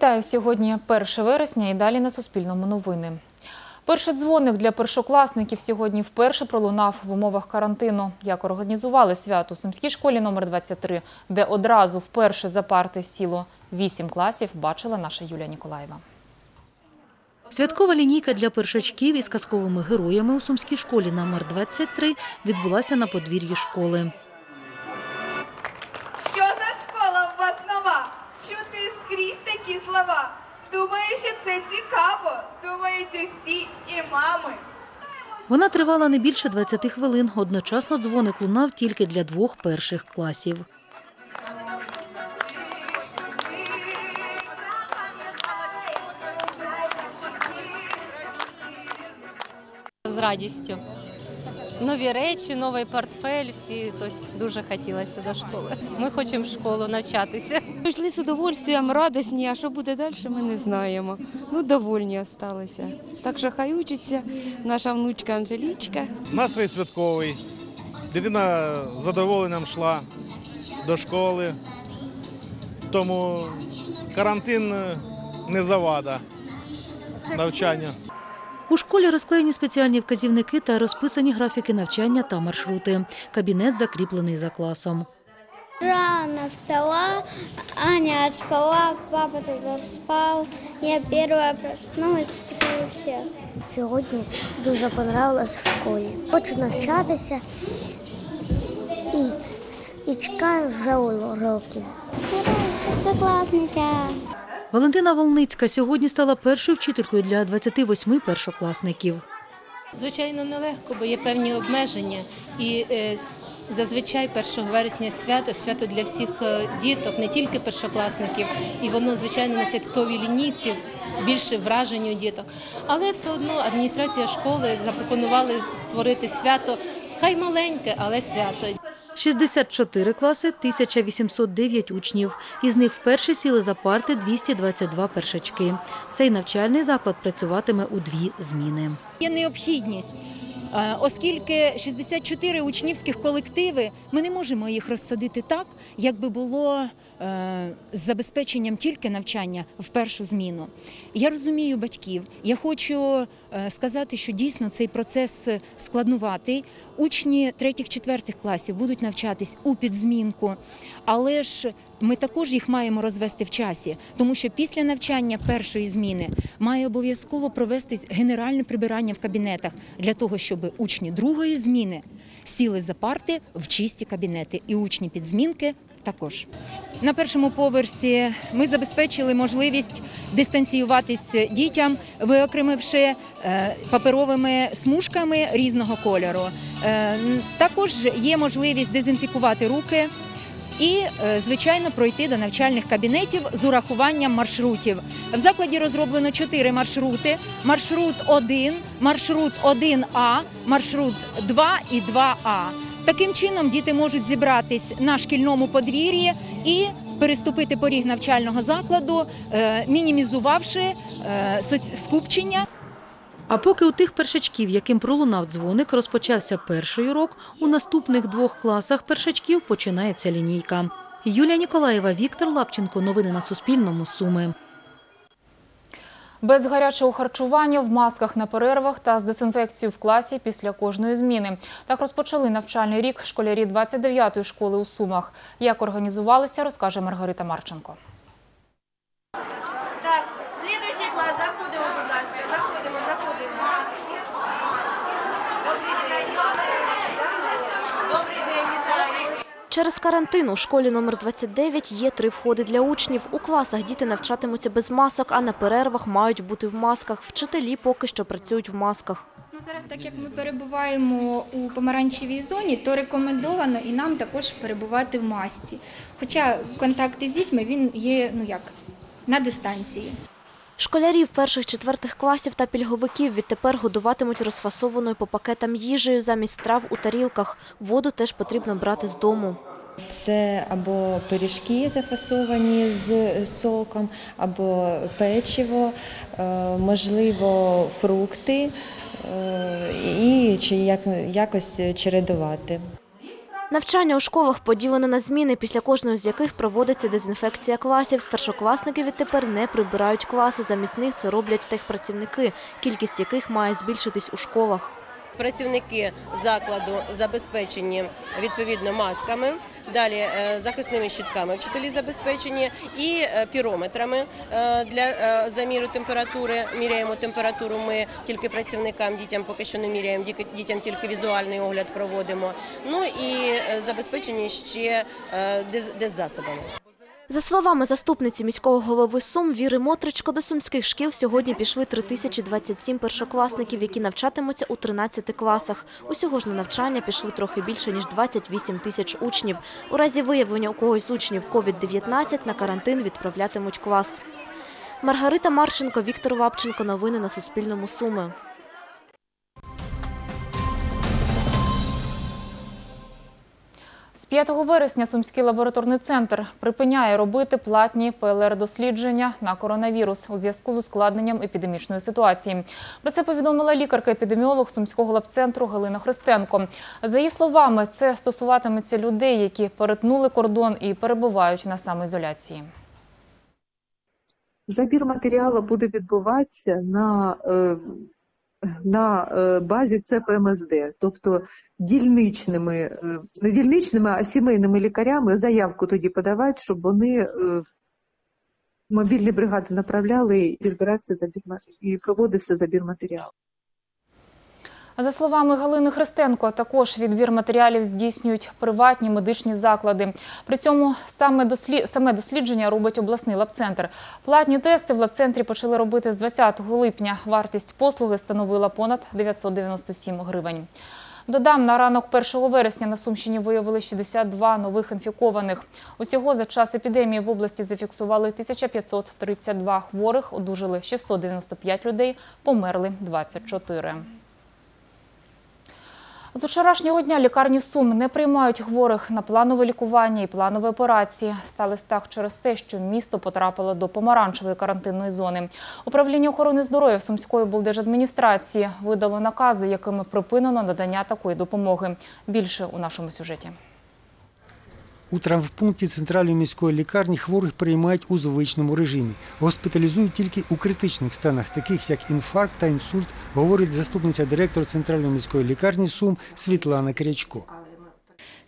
Вітаю сьогодні 1 вересня і далі на Суспільному новини. Перший дзвоник для першокласників сьогодні вперше пролунав в умовах карантину. Як організували свято у Сумській школі номер 23, де одразу вперше за парти сіло 8 класів, бачила наша Юлія Ніколаєва. Святкова лінійка для першачків із казковими героями у Сумській школі номер 23 відбулася на подвір'ї школи. Думаю, що це цікаво. Думають усі і мами. Вона тривала не більше 20 хвилин. Одночасно дзвоник лунав тільки для двох перших класів. з радістю. Нові речі, новий портфель, всі тобто дуже хотілося до школи. Ми хочемо в школу навчатися. Прийшли з удовольствием, радісні, а що буде далі, ми не знаємо. Ну, довольні залишилися. Так що хай учиться наша внучка Анжелічка. Настрій святковий. Дитина з задоволенням йшла до школи. Тому карантин не завада навчання. У школі розклеєні спеціальні вказівники та розписані графіки навчання та маршрути. Кабінет закріплений за класом. Рано встала, Аня отспала, папа спал. Я первая проснулась, и все. Сьогодні дуже понравилось в школі. Хочу навчатися і, і чекаю вже уроків. Першоклассниця. Валентина Волницька сьогодні стала першою вчителькою для 28 першокласників. Звичайно, нелегко, бо є певні обмеження. І е, зазвичай 1 вересня свято, свято для всіх е, діток, не тільки першокласників. І воно, звичайно, на святковій лінійці більше вражень у діток. Але все одно адміністрація школи запропонували створити свято, хай маленьке, але свято. 64 класи, 1809 учнів. Із них вперше сіли за парти 222 першачки. Цей навчальний заклад працюватиме у дві зміни. Є необхідність, оскільки 64 учнівських колективи, ми не можемо їх розсадити так, як би було е, з забезпеченням тільки навчання в першу зміну. Я розумію батьків. Я хочу е, сказати, що дійсно цей процес складнуватий. Учні 3-4 класів будуть навчатись у підзмінку, але ж ми також їх маємо розвести в часі, тому що після навчання першої зміни має обов'язково провестись генеральне прибирання в кабінетах для того, щоб учні другої зміни сіли за парти в чисті кабінети, і учні підзмінки також. На першому поверсі ми забезпечили можливість дистанціюватись дітям, виокремивши е, паперовими смужками різного кольору. Е, Також є можливість дезінфікувати руки. І, е, звичайно, пройти до навчальних кабінетів з урахуванням маршрутів. В закладі розроблено чотири маршрути: маршрут 1, маршрут 1А, маршрут 2 і 2А. Таким чином діти можуть зібратись на шкільному подвір'ї і переступити поріг навчального закладу, е, мінімізувавши е, скупчення. А поки у тих першачків, яким пролунав дзвоник, розпочався перший урок, у наступних двох класах першачків починається лінійка. Юлія Ніколаєва, Віктор Лапченко. Новини на Суспільному. Суми. Без гарячого харчування в масках на перервах та з дезінфекцією в класі після кожної зміни. Так розпочали навчальний рік школярі 29-ї школи у Сумах. Як організувалися, розкаже Маргарита Марченко. Через карантин у школі номер 29 є три входи для учнів. У класах діти навчатимуться без масок, а на перервах мають бути в масках. Вчителі поки що працюють в масках. Ну, зараз, так як ми перебуваємо у помаранчевій зоні, то рекомендовано і нам також перебувати в масці. Хоча контакти з дітьми він є ну як на дистанції. Школярів перших-четвертих класів та пільговиків відтепер годуватимуть розфасованою по пакетам їжею замість страв у тарілках. Воду теж потрібно брати з дому. Це або пиріжки зафасовані з соком, або печиво, е, можливо, фрукти е, і чи якось чередувати. Навчання у школах поділене на зміни, після кожної з яких проводиться дезінфекція класів. Старшокласники відтепер не прибирають класи. Замість них це роблять техпрацівники, кількість яких має збільшитись у школах. Працівники закладу забезпечені відповідно масками, далі е, захисними щитками вчителі забезпечені і е, пірометрами е, для заміру температури. Міряємо температуру ми тільки працівникам, дітям поки що не міряємо, дітям тільки візуальний огляд проводимо. Ну і забезпечені ще деззасобами. За словами заступниці міського голови Сум Віри Мотричко, до сумських шкіл сьогодні пішли 3027 першокласників, які навчатимуться у 13 класах. Усього ж на навчання пішли трохи більше, ніж 28 тисяч учнів. У разі виявлення у когось з учнів COVID-19 на карантин відправлятимуть клас. Маргарита Марченко, Віктор Лапченко. Новини на Суспільному. Суми. З 5 вересня Сумський лабораторний центр припиняє робити платні ПЛР-дослідження на коронавірус у зв'язку з ускладненням епідемічної ситуації. Про це повідомила лікарка-епідеміолог Сумського лабцентру Галина Христенко. За її словами, це стосуватиметься людей, які перетнули кордон і перебувають на самоізоляції. Забір матеріалу буде відбуватися на, е, на е, базі ЦПМСД, тобто дільничними, е, не дільничними, а сімейними лікарями заявку тоді подавати, щоб вони е, мобільні бригади направляли і відбирався забір і проводився забір матеріалу. За словами Галини Христенко, також відбір матеріалів здійснюють приватні медичні заклади. При цьому саме, дослі... саме дослідження робить обласний лабцентр. Платні тести в лабцентрі почали робити з 20 липня. Вартість послуги становила понад 997 гривень. Додам, на ранок 1 вересня на Сумщині виявили 62 нових інфікованих. Усього за час епідемії в області зафіксували 1532 хворих, одужали 695 людей, померли 24. З вчорашнього дня лікарні Сум не приймають хворих на планове лікування і планові операції. Сталося так через те, що місто потрапило до помаранчевої карантинної зони. Управління охорони здоров'я Сумської облдержадміністрації видало накази, якими припинено надання такої допомоги. Більше у нашому сюжеті. У травмпункті центральної міської лікарні хворих приймають у звичному режимі. Госпіталізують тільки у критичних станах, таких як інфаркт та інсульт, говорить заступниця директора центральної міської лікарні Сум Світлана Крячко.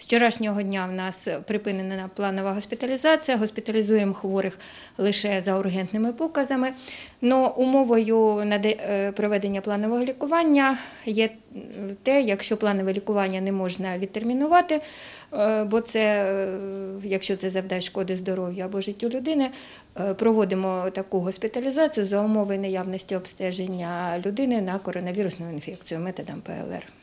З вчорашнього дня в нас припинена планова госпіталізація. Госпіталізуємо хворих лише за ургентними показами. Но умовою е, проведення планового лікування є те, якщо планове лікування не можна відтермінувати, е, бо це, е, якщо це завдає шкоди здоров'ю або життю людини, проводимо таку госпіталізацію за умови наявності обстеження людини на коронавірусну інфекцію методом ПЛР.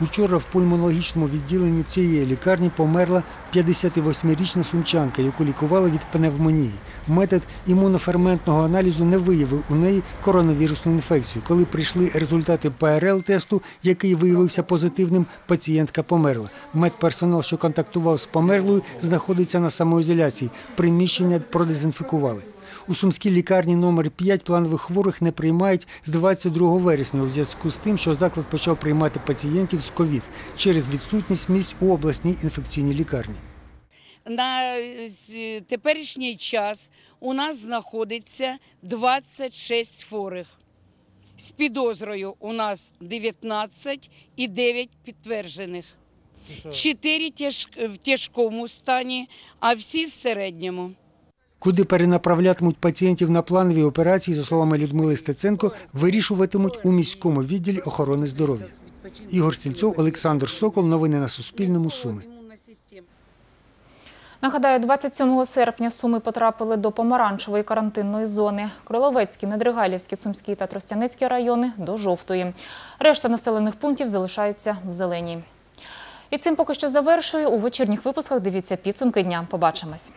Учора в пульмонологічному відділенні цієї лікарні померла 58-річна сумчанка, яку лікували від пневмонії. Метод імуноферментного аналізу не виявив у неї коронавірусну інфекцію. Коли прийшли результати ПРЛ-тесту, який виявився позитивним, пацієнтка померла. Медперсонал, що контактував з померлою, знаходиться на самоізоляції. Приміщення продезінфікували. У сумській лікарні номер 5 планових хворих не приймають з 22 вересня у зв'язку з тим, що заклад почав приймати пацієнтів з ковід через відсутність місць у обласній інфекційній лікарні. На теперішній час у нас знаходиться 26 хворих. З підозрою у нас 19 і 9 підтверджених. 4 тяж... в тяжкому стані, а всі в середньому. Куди перенаправлятимуть пацієнтів на планові операції, за словами Людмили Стеценко, вирішуватимуть у міському відділі охорони здоров'я. Ігор Стільцов, Олександр Сокол. Новини на Суспільному. Суми. Нагадаю, 27 серпня Суми потрапили до помаранчевої карантинної зони. Кроловецький, Недригалівський, Сумський та Тростянецький райони – до жовтої. Решта населених пунктів залишаються в зеленій. І цим поки що завершую. У вечірніх випусках дивіться підсумки дня. Побачимось.